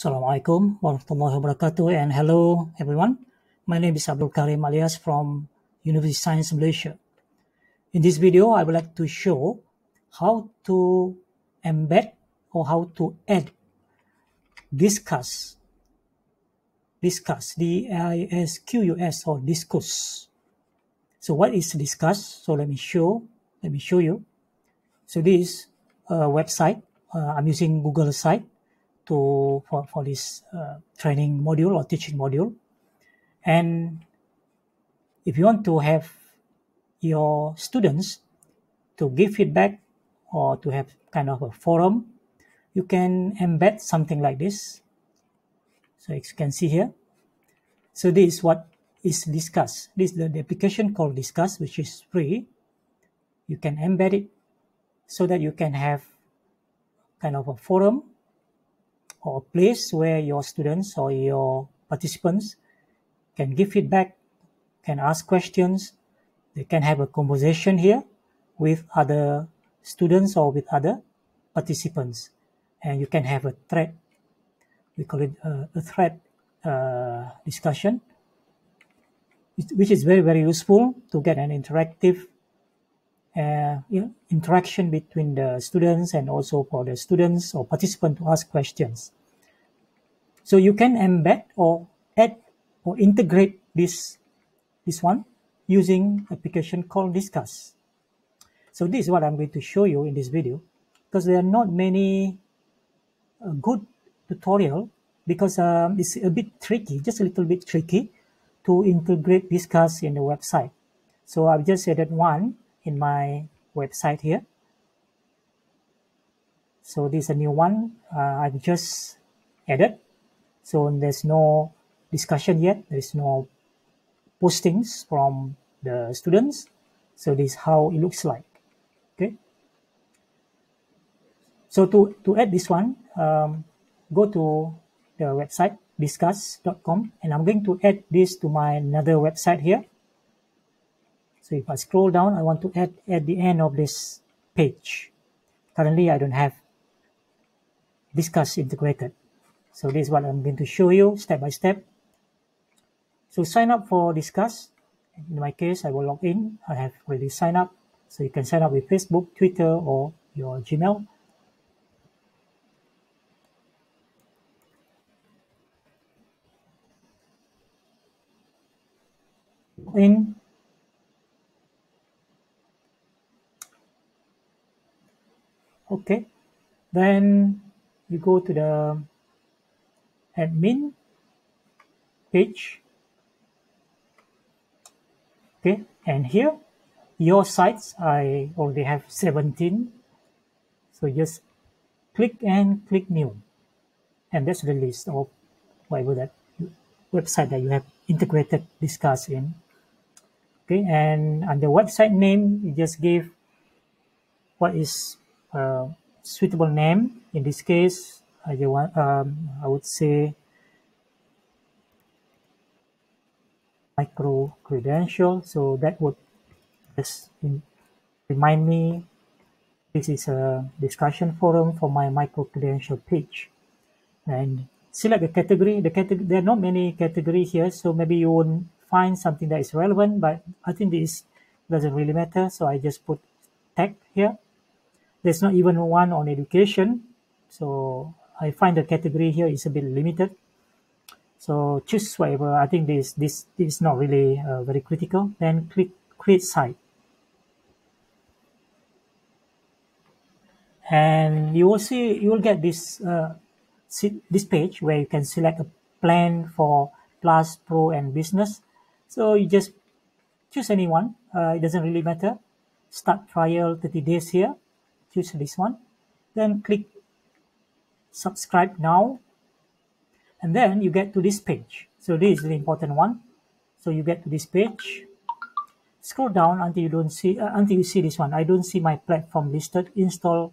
Assalamualaikum warahmatullahi wabarakatuh and hello everyone. My name is Abdul Karim Alias from University of Science Malaysia. In this video, I would like to show how to embed or how to add Disqus Disqus d-i-s-q-u-s or Disqus so what is Disqus so let me show let me show you so this uh, website uh, i'm using google site to for, for this uh, training module or teaching module. And if you want to have your students to give feedback or to have kind of a forum you can embed something like this. So you can see here. So this is what is discussed. This is the, the application called Disqus which is free. You can embed it so that you can have kind of a forum or a place where your students or your participants can give feedback can ask questions they can have a conversation here with other students or with other participants. And you can have a thread we call it uh, a thread uh, discussion which is very very useful to get an interactive uh, interaction between the students and also for the students or participant to ask questions. So you can embed or add or integrate this this one using application called Disqus. So this is what i'm going to show you in this video because there are not many uh, good tutorial because um, it's a bit tricky just a little bit tricky to integrate Disqus in the website. So i've just added one in my website here. So this is a new one uh, i've just added. So there's no discussion yet there's no postings from the students. So this is how it looks like okay? So to to add this one um, go to the website Disqus.com and i'm going to add this to my another website here so if i scroll down i want to add at the end of this page. Currently i don't have Disqus integrated so this is what i'm going to show you step by step. So sign up for Disqus. In my case i will log in. I have already signed up. So you can sign up with facebook twitter or your gmail. In okay. Then you go to the admin page. Okay. And here your sites i already have 17 so just click and click new. And that's the list of whatever that website that you have integrated Disqus in. Okay. And under website name you just give what is a suitable name. In this case I want um, I would say micro credential. So that would just remind me this is a discussion forum for my micro credential page. And select a category. The category there are not many categories here so maybe you won't find something that is relevant but i think this doesn't really matter. So i just put tech here there's not even one on education. So i find the category here is a bit limited. So choose whatever. I think this this, this is not really uh, very critical. Then click create site. And you will see you will get this uh, this page where you can select a plan for plus pro and business. So you just choose anyone uh, it doesn't really matter. Start trial 30 days here choose this one. Then click subscribe now. And then you get to this page. So this is the important one. So you get to this page. Scroll down until you don't see uh, until you see this one. I don't see my platform listed. Install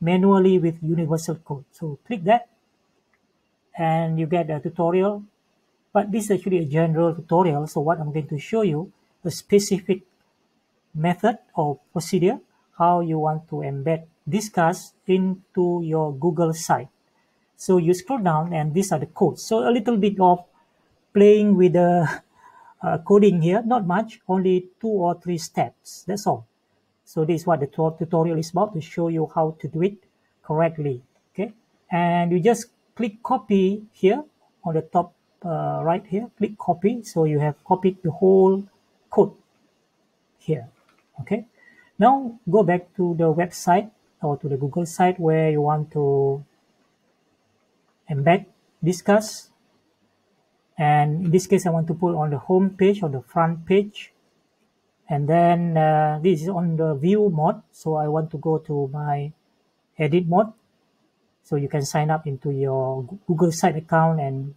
manually with universal code. So click that. And you get a tutorial. But this is actually a general tutorial. So what i'm going to show you a specific method or procedure how you want to embed Disqus into your google site So you scroll down and these are the codes. So a little bit of playing with the uh, coding here, not much, only two or three steps, that's all. So this is what the tutorial is about to show you how to do it correctly, okay? And you just click copy here on the top uh, right here, click copy. So you have copied the whole code here, okay? Now go back to the website or to the Google site where you want to embed Disqus. And in this case I want to put on the home page or the front page. And then uh, this is on the view mode. So I want to go to my edit mode. So you can sign up into your Google site account and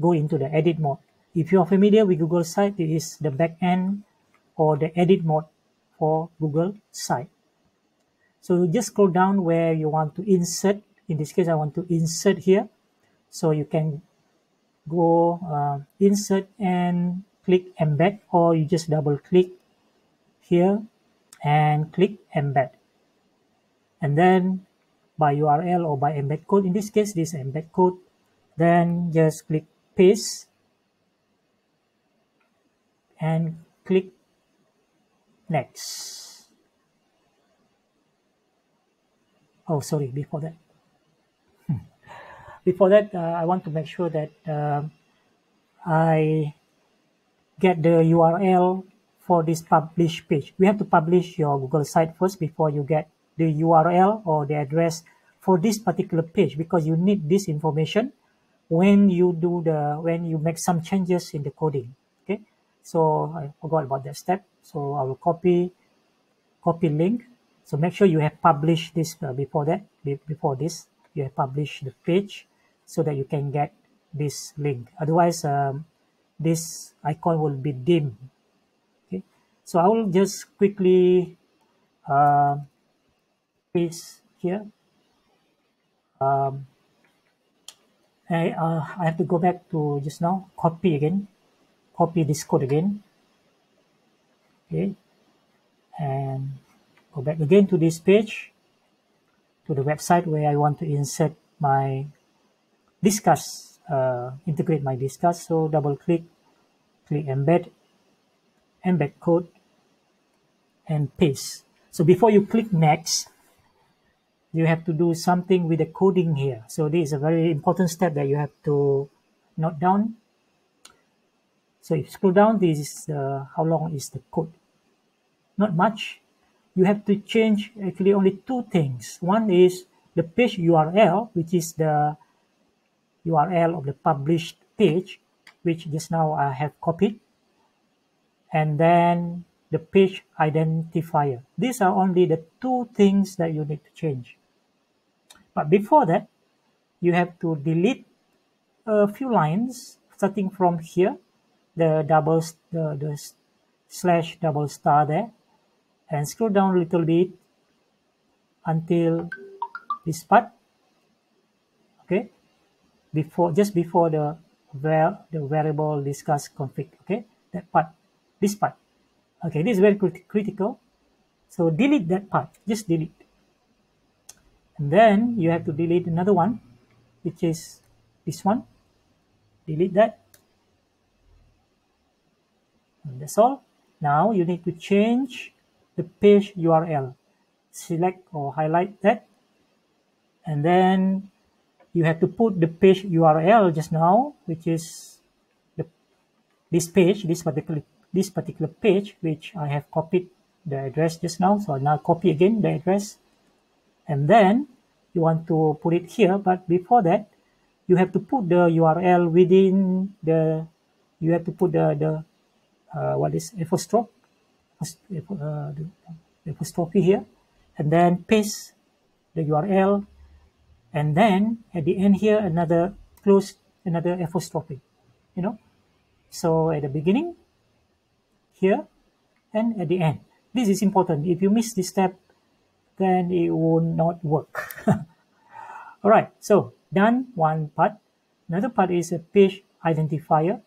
go into the edit mode. If you are familiar with Google site it is the backend or the edit mode for Google site. So just scroll down where you want to insert. In this case I want to insert here. So you can go uh, insert and click embed or you just double click here and click embed. And then by URL or by embed code in this case this embed code then just click paste and click next. Oh sorry before that. Before that, uh, I want to make sure that uh, I get the URL for this publish page. We have to publish your Google site first before you get the URL or the address for this particular page because you need this information when you do the when you make some changes in the coding so i forgot about that step so i will copy copy link so make sure you have published this uh, before that before this you have published the page so that you can get this link. Otherwise, um, this icon will be dim. Okay, so I will just quickly uh, paste here. Um, I, uh, I have to go back to just now, copy again, copy this code again. Okay, and go back again to this page, to the website where I want to insert my Disqus, uh, integrate my Disqus. So double click, click embed, embed code, and paste. So before you click next, you have to do something with the coding here. So this is a very important step that you have to note down. So if you scroll down, this is uh, how long is the code. Not much. You have to change actually only two things. One is the page URL, which is the URL of the published page, which just now I have copied, and then the page identifier. These are only the two things that you need to change. But before that, you have to delete a few lines starting from here, the double, the, the slash double star there, and scroll down a little bit until this part. Okay, before just before the where the variable Disqus config okay? That part this part. Okay this is very crit critical. So delete that part just delete. And then you have to delete another one which is this one. Delete that and that's all now you need to change the page url select or highlight that and then you have to put the page URL just now, which is the, this page, this particular this particular page, which I have copied the address just now. So I now copy again the address, and then you want to put it here. But before that, you have to put the URL within the. You have to put the the uh, what is apostrophe, uh, apostrophe here, and then paste the URL and then at the end here another close another apostrophe you know? So at the beginning here and at the end. This is important. If you miss this step then it will not work. All right so done one part. Another part is a page identifier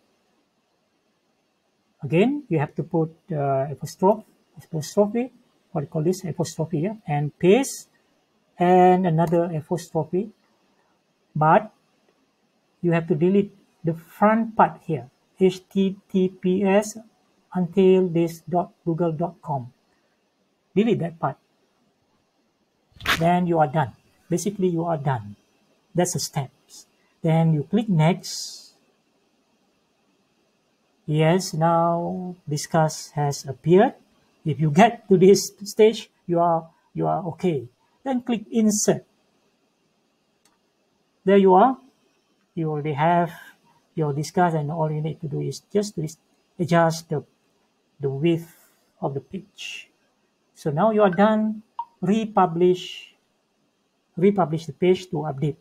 again you have to put uh, apostrophe apostrophe what you call this apostrophe here and paste and another apostrophe. But you have to delete the front part here https until this.google.com delete that part. Then you are done. Basically you are done. That's the steps. Then you click next yes now Disqus has appeared. If you get to this stage you are you are okay. Then click insert. There you are. You already have your Disqus and all you need to do is just adjust the, the width of the page. So now you are done. Republish republish the page to update.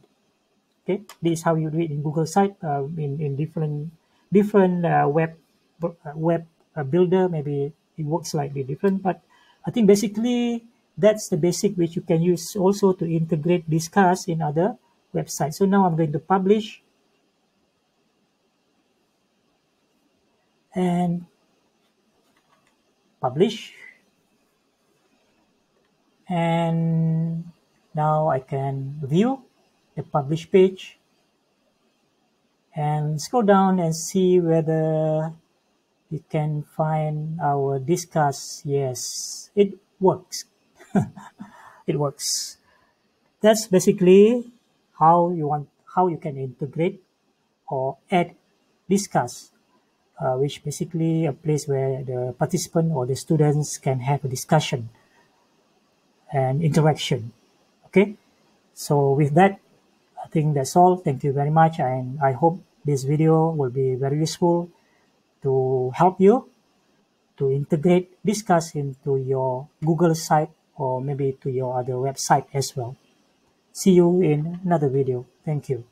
Okay? This is how you do it in google site uh, in, in different different uh, web uh, web uh, builder. Maybe it works slightly different but i think basically that's the basic which you can use also to integrate Disqus in other websites. So now i'm going to publish. And publish. And now I can view the publish page and scroll down and see whether you can find our Disqus. Yes it works. It works. That's basically how you want how you can integrate or add Disqus uh, which basically a place where the participant or the students can have a discussion and interaction. Okay, so with that, I think that's all. Thank you very much, and I hope this video will be very useful to help you to integrate Disqus into your Google site or maybe to your other website as well. See you in another video. Thank you.